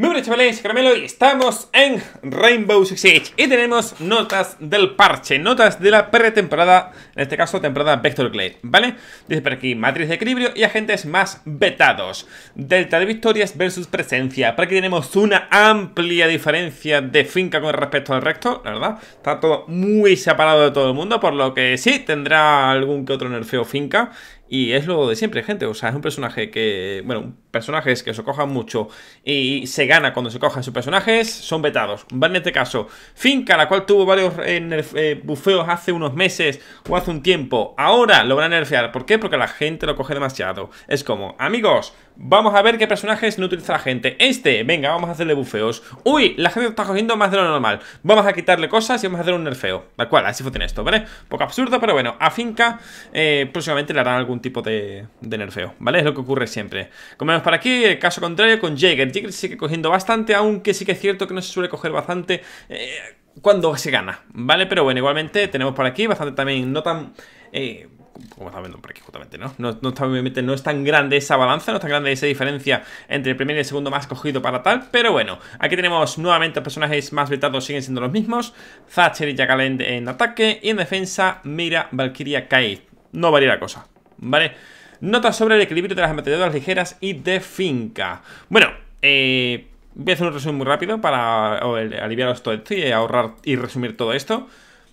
Muy buenas chavales, Caramelo y estamos en Rainbow Six Siege. Y tenemos notas del parche, notas de la pretemporada, en este caso temporada Vector Glade, ¿vale? Dice por aquí, matriz de equilibrio y agentes más vetados. Delta de victorias versus presencia. Por aquí tenemos una amplia diferencia de finca con respecto al resto, la verdad. Está todo muy separado de todo el mundo, por lo que sí, tendrá algún que otro nerfeo finca y es lo de siempre, gente. O sea, es un personaje que. Bueno, personajes que se cojan mucho y se gana cuando se cojan sus personajes, son vetados. En este caso, Finca, la cual tuvo varios eh, bufeos hace unos meses o hace un tiempo, ahora lo van a nerfear. ¿Por qué? Porque la gente lo coge demasiado. Es como, amigos, vamos a ver qué personajes no utiliza la gente. Este, venga, vamos a hacerle bufeos. Uy, la gente está cogiendo más de lo normal. Vamos a quitarle cosas y vamos a hacer un nerfeo. Tal cual, así funciona esto, ¿vale? Poco absurdo, pero bueno, a Finca eh, próximamente le harán algún tipo de, nerfeo, ¿vale? Es lo que ocurre siempre. Como vemos por aquí, el caso contrario con Jaeger. Jaeger sigue cogiendo bastante, aunque sí que es cierto que no se suele coger bastante eh, cuando se gana, ¿vale? Pero bueno, igualmente tenemos por aquí bastante también, no tan... Eh, como estamos viendo por aquí justamente, ¿no? No, no, no es tan grande esa balanza, no es tan grande esa diferencia entre el primer y el segundo más cogido para tal, pero bueno, aquí tenemos nuevamente personajes más vetados, siguen siendo los mismos, Thatcher y Jackalend en ataque, y en defensa, Mira, Valkyria, Kai, no varía la cosa, ¿vale? Notas sobre el equilibrio de las ametralladoras ligeras y de finca. Bueno, eh, voy a hacer un resumen muy rápido para aliviaros todo esto y ahorrar y resumir todo esto.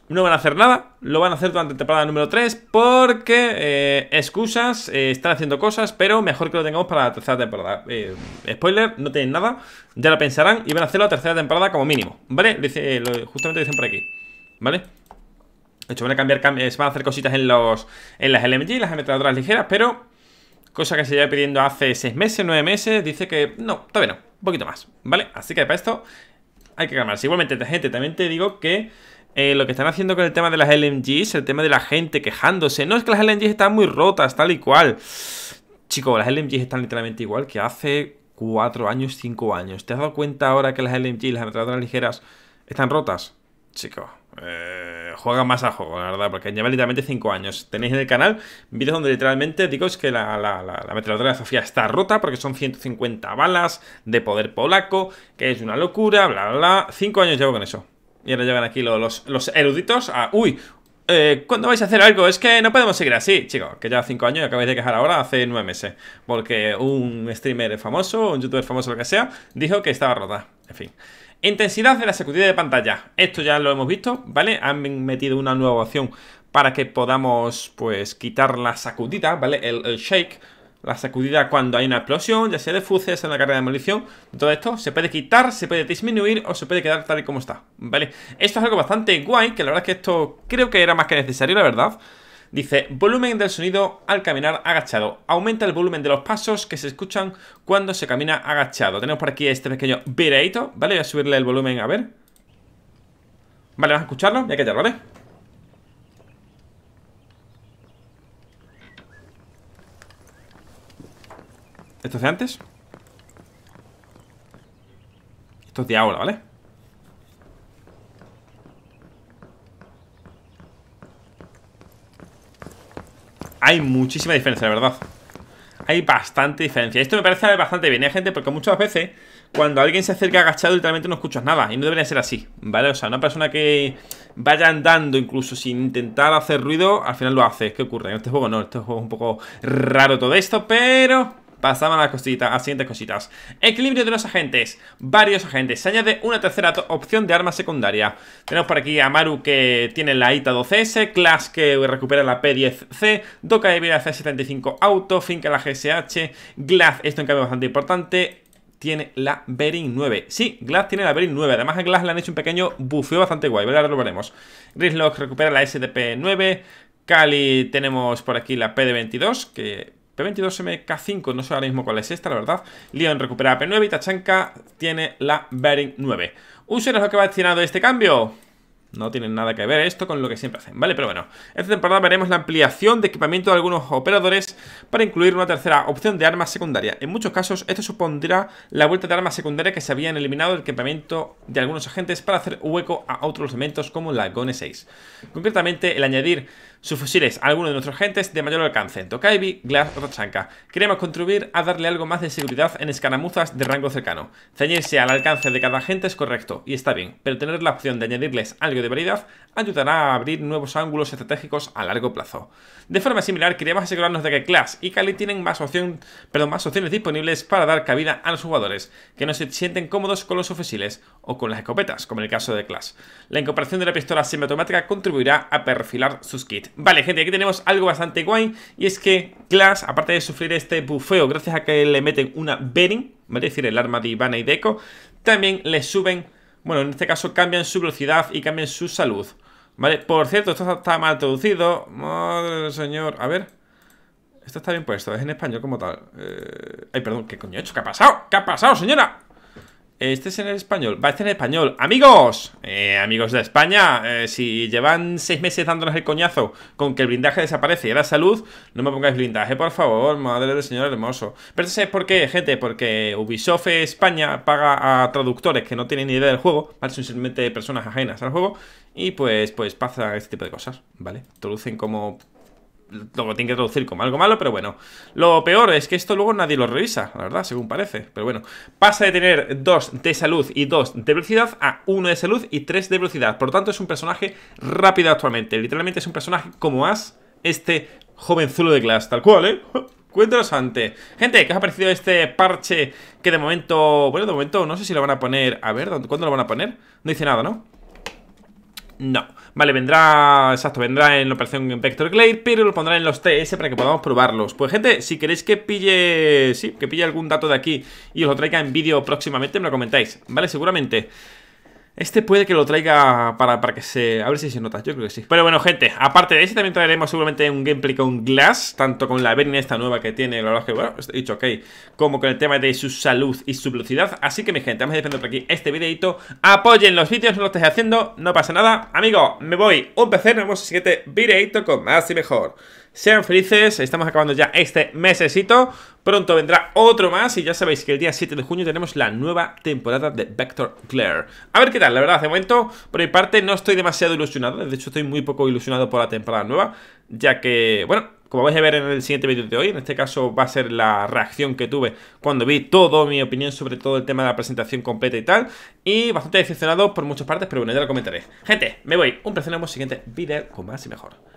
No van a hacer nada, lo van a hacer durante temporada número 3 porque, eh, excusas, eh, están haciendo cosas, pero mejor que lo tengamos para la tercera temporada. Eh, spoiler, no tienen nada, ya lo pensarán y van a hacerlo la tercera temporada como mínimo, ¿vale? Justamente dicen por aquí, ¿vale? De hecho, van a cambiar, se van a hacer cositas en los en las LMG, las ametralladoras ligeras, pero cosa que se lleva pidiendo hace 6 meses, 9 meses, dice que no, todavía no, un poquito más, ¿vale? Así que para esto hay que calmarse. Igualmente, gente, también te digo que eh, lo que están haciendo con el tema de las LMGs, el tema de la gente quejándose, no es que las LMGs están muy rotas, tal y cual. Chicos, las LMGs están literalmente igual que hace 4 años, 5 años. ¿Te has dado cuenta ahora que las LMG, las ametralladoras ligeras, están rotas? Chicos, eh, juega más al juego, la verdad, porque lleva literalmente 5 años. Tenéis en el canal vídeos donde literalmente digo que la, la, la, de Sofía está rota porque son 150 balas de poder polaco, que es una locura, bla, bla, bla. 5 años llevo con eso. Y ahora llegan aquí los, los, eruditos a... ¡Uy! Eh, ¿Cuándo vais a hacer algo? Es que no podemos seguir así, chicos. Que ya 5 años y acabáis de quejar ahora hace 9 meses. Porque un streamer famoso, un youtuber famoso, lo que sea, dijo que estaba rota. En fin. Intensidad de la sacudida de pantalla. Esto ya lo hemos visto, ¿vale? Han metido una nueva opción para que podamos, pues, quitar la sacudida, ¿vale? El, shake, la sacudida cuando hay una explosión, ya sea de fuces, en la carga de demolición. Todo esto se puede quitar, se puede disminuir o se puede quedar tal y como está, ¿vale? Esto es algo bastante guay, que la verdad es que esto creo que era más que necesario, la verdad. Dice, volumen del sonido al caminar agachado. Aumenta el volumen de los pasos que se escuchan cuando se camina agachado. Tenemos por aquí este pequeño videito, ¿vale? Voy a subirle el volumen a ver. Vale, vamos a escucharlo y hay que callarlo, ¿vale? ¿Esto es de antes? Esto es de ahora, ¿vale? Hay muchísima diferencia, la verdad. Hay bastante diferencia. Esto me parece bastante bien, ¿eh, gente? Porque muchas veces, cuando alguien se acerca agachado, literalmente no escuchas nada. Y no debería ser así, ¿vale? O sea, una persona que vaya andando incluso sin intentar hacer ruido, al final lo hace. ¿Qué ocurre? En este juego no, este juego es un poco raro todo esto, pero Pasamos a las cositas, las siguientes cositas. Equilibrio de los agentes. Varios agentes. Se añade una tercera opción de arma secundaria. Tenemos por aquí a Maru que tiene la ITA 12S, Clash que recupera la P10C, Doka de vida C75 Auto, Finca la GSH, Glaz, esto en cambio bastante importante, tiene la Bering 9. Sí, Glaz tiene la Bering 9. Además a Glaz le han hecho un pequeño bufeo bastante guay. Ahora lo veremos. Grislock recupera la SDP 9. Kali tenemos por aquí la PD22, que P22MK5, no sé ahora mismo cuál es esta, la verdad. Leon recupera P9 y Tachanka tiene la Bearing 9. ¿Usuarios lo que va destinado este cambio? No tienen nada que ver esto con lo que siempre hacen, ¿vale? Pero bueno, esta temporada veremos la ampliación de equipamiento de algunos operadores para incluir una tercera opción de arma secundaria. En muchos casos, esto supondrá la vuelta de armas secundarias que se habían eliminado del equipamiento de algunos agentes para hacer hueco a otros elementos como la GONE 6. Concretamente, el añadir sus fusiles a alguno de nuestros agentes de mayor alcance, Tokaibi, Glass o Tachanka. Queremos contribuir a darle algo más de seguridad en escaramuzas de rango cercano. Ceñirse al alcance de cada agente es correcto y está bien, pero tener la opción de añadirles algo de variedad ayudará a abrir nuevos ángulos estratégicos a largo plazo. De forma similar, queremos asegurarnos de que Clash y Kali tienen más, opción, perdón, más opciones disponibles para dar cabida a los jugadores que no se sienten cómodos con los fusiles o con las escopetas, como en el caso de Clash. La incorporación de la pistola semiautomática contribuirá a perfilar sus kits. Vale, gente, aquí tenemos algo bastante guay y es que Clash, aparte de sufrir este bufeo gracias a que le meten una bearing, ¿vale? Es decir, el arma de Ivana y Deco, también le suben, bueno, en este caso cambian su velocidad y cambian su salud. Vale, por cierto, esto está mal traducido. Madre del señor. A ver. Esto está bien puesto, es en español como tal. Eh... Ay, perdón, ¿qué coño he hecho? ¿Qué ha pasado? ¿Qué ha pasado, señora? Este es en el español, va a este en español ¡Amigos! Eh, amigos de España eh, Si llevan seis meses dándonos el coñazo Con que el blindaje desaparece y era salud No me pongáis blindaje, por favor Madre del señor hermoso Pero ¿sabes por qué, gente? Porque Ubisoft España paga a traductores que no tienen ni idea del juego ¿vale? Son simplemente personas ajenas al juego Y pues, pues pasa este tipo de cosas, ¿vale? Traducen como lo tienen que traducir como algo malo, pero bueno. Lo peor es que esto luego nadie lo revisa, la verdad, según parece. Pero bueno, pasa de tener dos de salud y dos de velocidad a uno de salud y tres de velocidad. Por lo tanto, es un personaje rápido actualmente. Literalmente es un personaje como As, este jovenzulo de Glass, tal cual, ¿eh? Cuéntanos antes. Gente, ¿qué os ha parecido este parche que de momento... Bueno, de momento no sé si lo van a poner... A ver, ¿cuándo lo van a poner? No dice nada, ¿no? No. Vale, vendrá, exacto, vendrá en la operación Vector Glade, pero lo pondrá en los TS para que podamos probarlos. Pues gente, si queréis que pille, sí, que pille algún dato de aquí y os lo traiga en vídeo próximamente, me lo comentáis, ¿vale? Seguramente. Este puede que lo traiga para, para, que se... A ver si se nota, yo creo que sí. Pero bueno, gente, aparte de ese también traeremos seguramente un gameplay con Glass Tanto con la Berin esta nueva que tiene, la verdad que, bueno, he dicho ok Como con el tema de su salud y su velocidad. Así que mi gente, vamos a defender por aquí este videito. Apoyen los vídeos, no lo estéis haciendo, no pasa nada. Amigo, me voy, un PC, nos vemos en el siguiente videito con más y mejor sean felices, estamos acabando ya este mesecito Pronto vendrá otro más y ya sabéis que el día 7 de junio tenemos la nueva temporada de Vector Claire A ver qué tal, la verdad, de momento, por mi parte no estoy demasiado ilusionado De hecho estoy muy poco ilusionado por la temporada nueva Ya que, bueno, como vais a ver en el siguiente vídeo de hoy, en este caso va a ser la reacción que tuve cuando vi todo, mi opinión sobre todo el tema de la presentación completa y tal. Y bastante decepcionado por muchas partes, pero bueno, ya lo comentaré. Gente, me voy. Un placer en el siguiente vídeo con más y mejor.